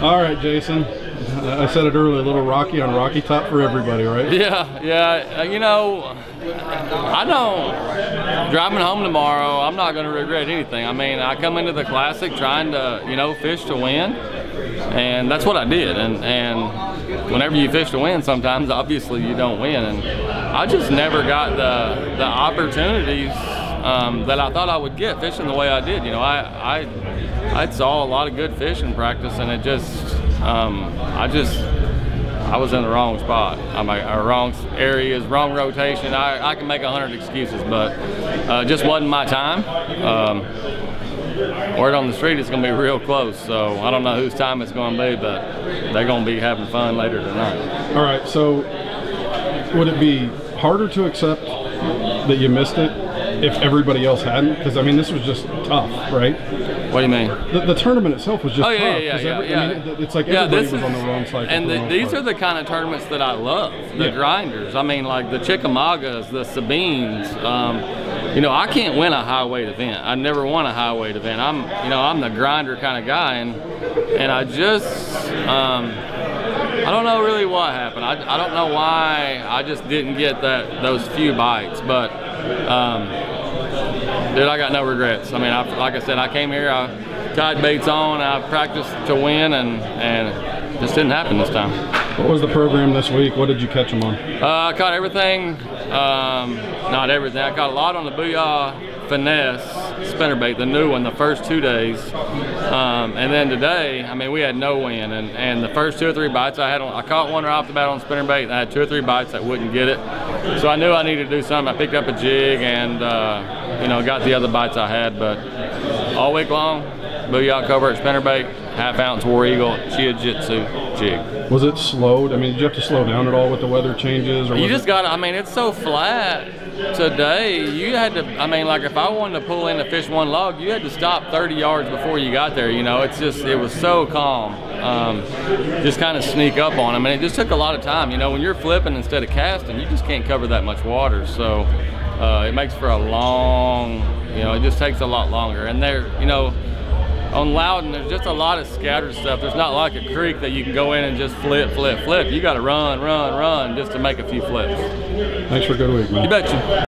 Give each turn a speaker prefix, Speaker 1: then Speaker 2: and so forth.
Speaker 1: All right, Jason. I said it earlier, a little rocky on Rocky Top for everybody, right?
Speaker 2: Yeah, yeah. You know, I don't. Driving home tomorrow, I'm not going to regret anything. I mean, I come into the classic trying to, you know, fish to win, and that's what I did. And and whenever you fish to win, sometimes obviously you don't win. And I just never got the the opportunities um, that I thought I would get fishing the way I did. You know, I I I saw a lot of good fish in practice, and it just um, I just I was in the wrong spot. I'm uh, wrong areas, wrong rotation. I, I can make a hundred excuses, but uh, just wasn't my time. Um, word on the street it's going to be real close, so I don't know whose time it's going to be, but they're going to be having fun later tonight.
Speaker 1: All right, so would it be harder to accept that you missed it if everybody else hadn't? Because I mean, this was just tough, right?
Speaker 2: What do you mean?
Speaker 1: The, the tournament itself was just
Speaker 2: Oh, yeah,
Speaker 1: tough.
Speaker 2: yeah, yeah,
Speaker 1: every-
Speaker 2: yeah.
Speaker 1: I mean, it- it's like
Speaker 2: Yeah,
Speaker 1: everybody was
Speaker 2: is-
Speaker 1: on the wrong cycle.
Speaker 2: And
Speaker 1: for
Speaker 2: the,
Speaker 1: most
Speaker 2: these
Speaker 1: part.
Speaker 2: are the kind of tournaments that I love. The
Speaker 1: Yeah.
Speaker 2: grinders. I mean, like the Chickamaugas, the Sabines. Um, you know, I can't win a high weight event. I never won a high weight event. I'm, you know, I'm the grinder kind of guy, and and I just, um, I don't know really what happened. I, I don't know why I just didn't get that those few bites, but. Um, Dude, I got no regrets. I mean, I, like I said, I came here, I tied baits on, I practiced to win, and and it just didn't happen this time.
Speaker 1: What was the program this week? What did you catch them on?
Speaker 2: Uh, I caught everything, um, not everything. I caught a lot on the Booyah Finesse spinnerbait, the new one, the first two days. Um, and then today, I mean, we had no wind. And, and the first two or three bites I had on, I caught one right off the bat on spinnerbait, I had two or three bites that wouldn't get it. So I knew I needed to do something. I picked up a jig and, uh, you know, got the other bites I had. But all week long, Booyah covert spinnerbait, half ounce war eagle, Chia Jitsu jig.
Speaker 1: Was it slowed? I mean, did you have to slow down at all with the weather changes? Or
Speaker 2: You just got. I mean, it's so flat today. You had to. I mean, like if I wanted to pull in to fish one log, you had to stop 30 yards before you got there. You know, it's just. It was so calm. Um, just kind of sneak up on them, and it just took a lot of time. You know, when you're flipping instead of casting, you just can't cover that much water. So uh, it makes for a long. You know, it just takes a lot longer. And there, you know. On Loudoun, there's just a lot of scattered stuff. There's not like a creek that you can go in and just flip, flip, flip. You got to run, run, run just to make a few flips.
Speaker 1: Thanks for a good week, man.
Speaker 2: You betcha.